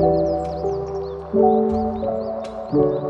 Thank you.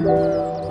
Música